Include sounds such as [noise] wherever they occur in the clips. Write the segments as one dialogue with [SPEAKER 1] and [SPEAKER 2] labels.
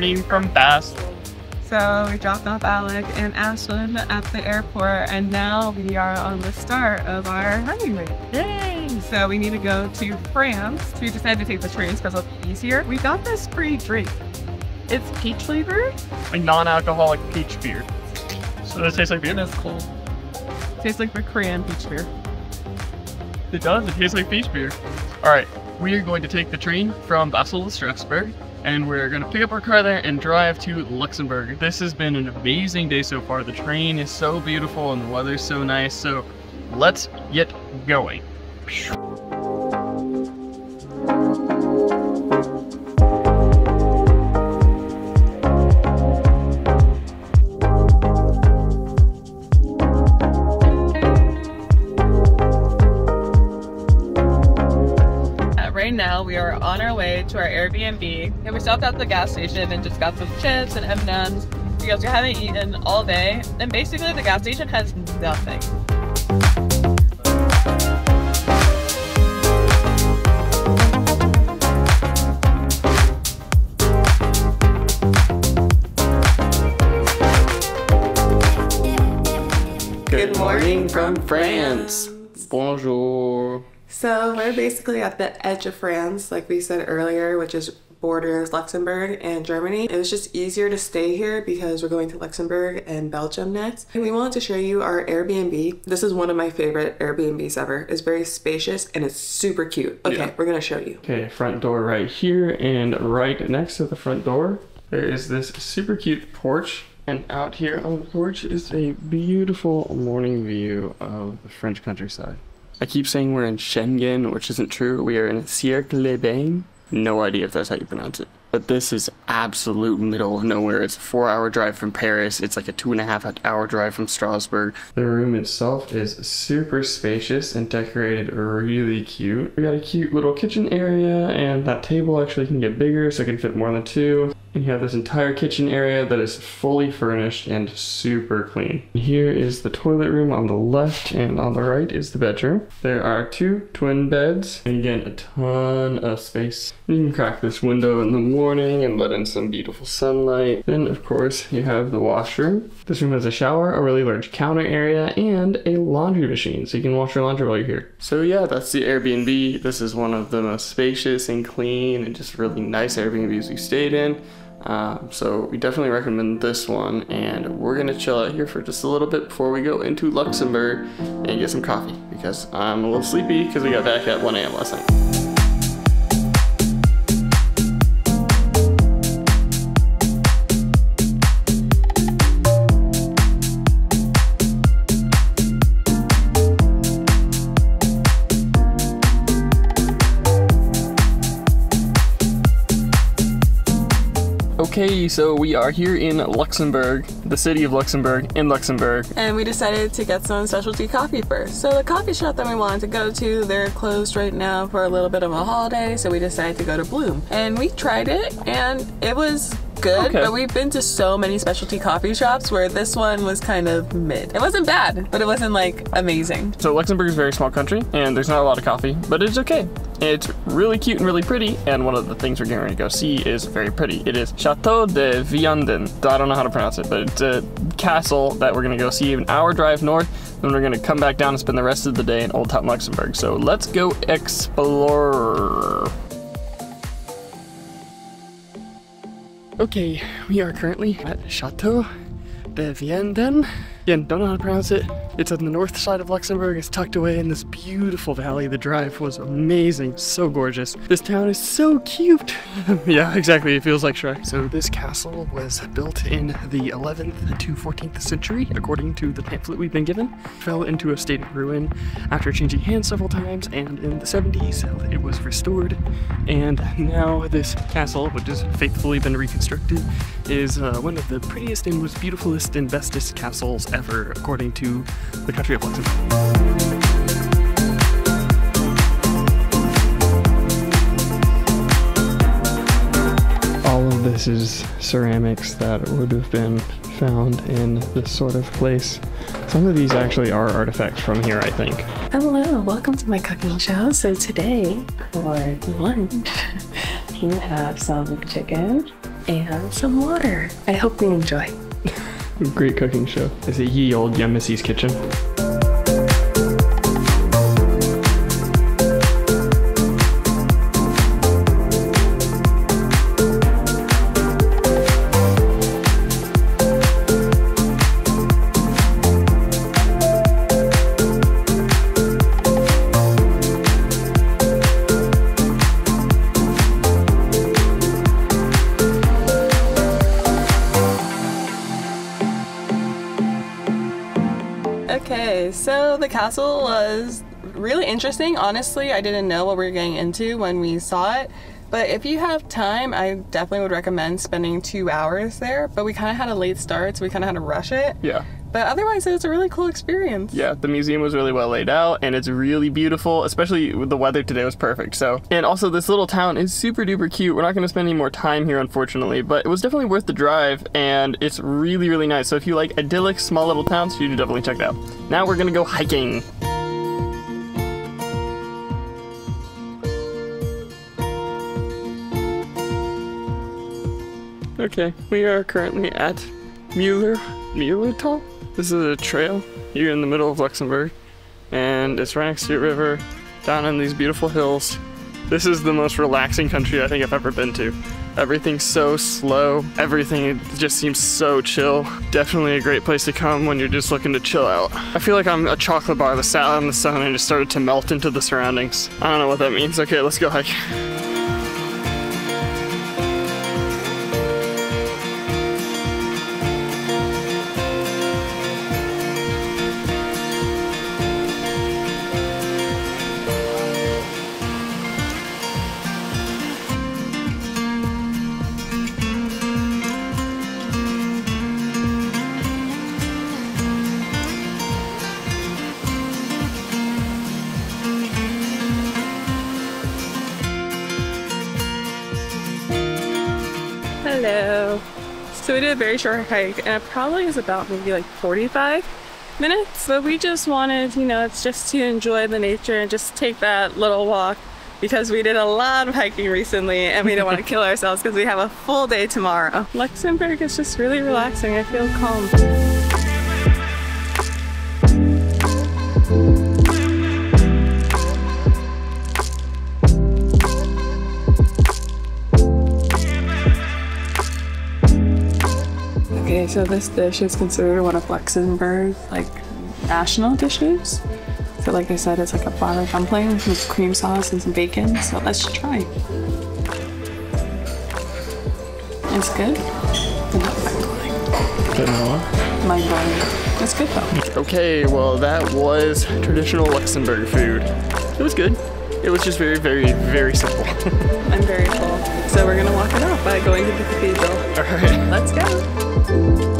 [SPEAKER 1] Good morning from Basel.
[SPEAKER 2] So we dropped off Alec and Ashlyn at the airport, and now we are on the start of our honeymoon. Yay! So we need to go to France. We decided to take the train because it'll be easier. We got this free drink. It's peach flavored.
[SPEAKER 1] A non-alcoholic peach beer. So does it taste like beer?
[SPEAKER 2] That's cool. Tastes like the Korean peach beer.
[SPEAKER 1] It does. It tastes like peach beer. All right, we are going to take the train from Basel to Strasbourg, and we're to pick up our car there and drive to Luxembourg. This has been an amazing day so far. The train is so beautiful and the weather's so nice. So let's get going.
[SPEAKER 2] We stopped at the gas station and just got some chips and M&Ms because we haven't eaten all day and basically the gas station has nothing.
[SPEAKER 1] Good
[SPEAKER 2] morning
[SPEAKER 1] from France. Bonjour.
[SPEAKER 3] So we're basically at the edge of France, like we said earlier, which is borders Luxembourg and Germany. It was just easier to stay here because we're going to Luxembourg and Belgium next. And we wanted to show you our Airbnb. This is one of my favorite Airbnbs ever. It's very spacious and it's super cute. Okay,
[SPEAKER 1] Yeah.
[SPEAKER 3] we're gonna show you.
[SPEAKER 4] Okay, front door right here, and right next to the front door, there is this super cute porch. And out here on the porch is a beautiful morning view of the French countryside. I keep saying we're in Schengen, which isn't true. We are in Sierck-les-Bains. No idea if that's how you pronounce it. But this is absolute middle of nowhere. It's a four hour drive from Paris. It's like a two and a half hour drive from Strasbourg. The room itself is super spacious and decorated really cute. We got a cute little kitchen area, and that table actually can get bigger so it can fit more than two. And you have this entire kitchen area that is fully furnished and super clean. Here is the toilet room on the left, and on the right is the bedroom. There are two twin beds, and again, a ton of space. You can crack this window in the morning and let in some beautiful sunlight. Then, of course, you have the washroom. This room has a shower, a really large counter area, and a laundry machine, so you can wash your laundry while you're here. So, yeah, that's the Airbnb. This is one of the most spacious and clean and just really nice Airbnbs we stayed in. Um, so we definitely recommend this one, and we're gonna chill out here for just a little bit before we go into Luxembourg and get some coffee because I'm a little sleepy because we got back at 1 a.m. last night. Okay, so we are here in Luxembourg, the city of Luxembourg, in Luxembourg.
[SPEAKER 3] And we decided to get some specialty coffee first. So the coffee shop that we wanted to go to, they're closed right now for a little bit of a holiday, so we decided to go to Bloom. And we tried it and it was good,
[SPEAKER 4] Okay.
[SPEAKER 3] but we've been to so many specialty coffee shops where this one was kind of mid. It wasn't bad, but it wasn't like amazing.
[SPEAKER 4] So Luxembourg is a very small country, and there's not a lot of coffee, but it's okay. It's really cute and really pretty, and one of the things we're getting ready to go see is very pretty. It is Chateau de Vianden. I don't know how to pronounce it, but it's a castle that we're gonna go see an hour drive north, then we're gonna come back down and spend the rest of the day in Old Town Luxembourg. So let's go explore. Okay, we are currently at Chateau de Vianden. Again, don't know how to pronounce it. It's on the north side of Luxembourg. It's tucked away in this beautiful valley. The drive was amazing, so gorgeous. This town is so cute. [laughs] yeah, exactly. It feels like Shrek. So this castle was built in the 11th to 14th century, according to the pamphlet we've been given. Fell into a state of ruin after changing hands several times, and in the 70s it was restored. And now this castle, which has faithfully been reconstructed, is uh, one of the prettiest and most beautifulest and bestest castles ever, according to the country of Luxembourg. All of this is ceramics that would have been found in this sort of place. Some of these actually are artifacts from here, I think.
[SPEAKER 5] Hello, welcome to my cooking show. So today for lunch, [laughs] you have some chicken and some water. I hope you enjoy. [laughs]
[SPEAKER 4] Great cooking show. It's a ye old Yemisi's kitchen.
[SPEAKER 2] Okay, so the castle was really interesting. Honestly, I didn't know what we were getting into when we saw it. But if you have time, I definitely would recommend spending two hours there. But we kind of had a late start, so we kind of had to rush it.
[SPEAKER 1] Yeah.
[SPEAKER 2] But otherwise, it was a really cool experience.
[SPEAKER 1] Yeah, the museum was really well laid out and it's really beautiful, especially the weather today was perfect. So, and also this little town is super duper cute. We're not going to spend any more time here unfortunately, but it was definitely worth the drive and it's really really nice. So if you like idyllic small little towns, you should definitely check it out. Now we're going to go hiking.
[SPEAKER 4] Okay, we are currently at Mueller Mueller Mullerthal. This is a trail here in the middle of Luxembourg, and it's right next to a river, down in these beautiful hills. This is the most relaxing country I think I've ever been to. Everything's so slow. Everything just seems so chill. Definitely a great place to come when you're just looking to chill out. I feel like I'm a chocolate bar that sat out in the sun and just started to melt into the surroundings. I don't know what that means. Okay, let's go hike.
[SPEAKER 2] So we did a very short hike, and it probably is about maybe like 45 minutes. But we just wanted, you know, it's just to enjoy the nature and just take that little walk because we did a lot of hiking recently and we don't want to [laughs] kill ourselves because we have a full day tomorrow. Luxembourg is just really relaxing. I feel calm. So this dish is considered one of Luxembourg's like national dishes. So like I said, it's like a flour dumpling with cream sauce and some bacon. So let's try. It's good. Mind blowing. It's good though.
[SPEAKER 1] Okay, well that was traditional Luxembourg food. It was good. It was just very very very simple. [laughs]
[SPEAKER 2] I'm very full. So we're gonna walk it off by going to the cathedral.
[SPEAKER 1] All right.
[SPEAKER 2] Let's go.
[SPEAKER 6] Here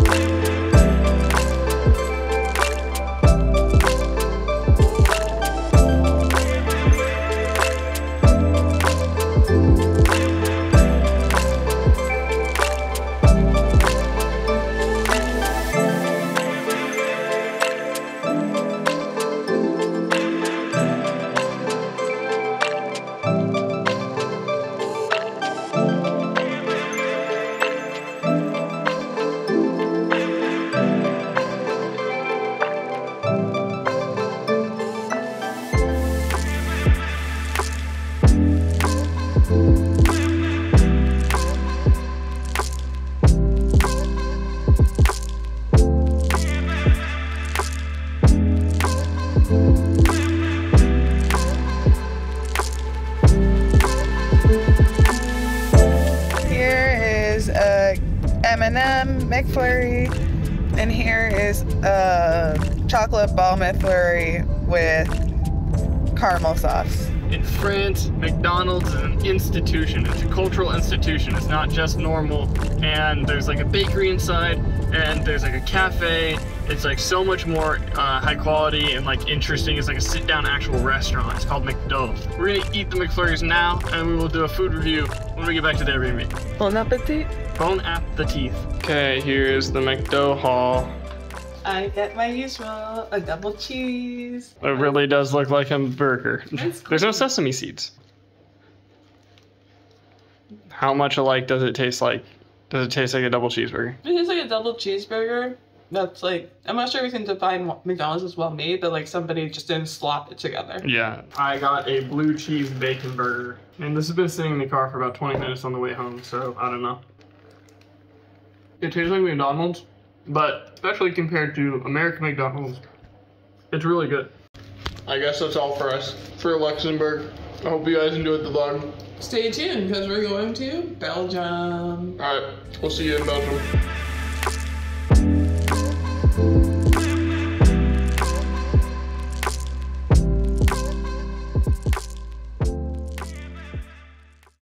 [SPEAKER 6] chocolate ball McFlurry with caramel sauce.
[SPEAKER 1] In France, McDonald's is an institution. It's a cultural institution. It's not just normal. And there's like a bakery inside, and there's like a cafe. It's like so much more uh, high quality and like interesting. It's like a sit-down actual restaurant. It's called McDo. We're gonna eat the McFlurries now, and we will do a food review when we get back to the Airbnb.
[SPEAKER 6] Bon appetit.
[SPEAKER 1] Bon appetit.
[SPEAKER 4] Okay, here is the McDo haul.
[SPEAKER 2] I get my usual, a double cheese.
[SPEAKER 4] It really does look like a burger.
[SPEAKER 2] That's
[SPEAKER 4] There's no sesame seeds. How much alike does it taste like? Does it taste like a double cheeseburger?
[SPEAKER 2] It tastes like a double cheeseburger. That's like I'm not sure we can define what McDonald's is well made, but like somebody just didn't slop it together.
[SPEAKER 4] Yeah. I got a blue cheese bacon burger. And this has been sitting in the car for about 20 minutes on the way home, so I don't know. It tastes like McDonald's, but especially compared to American McDonald's, it's really good. I guess that's all for us for Luxembourg. I hope you guys enjoyed the vlog.
[SPEAKER 2] Stay tuned because we're going to Belgium.
[SPEAKER 4] Alright, we'll see you in Belgium.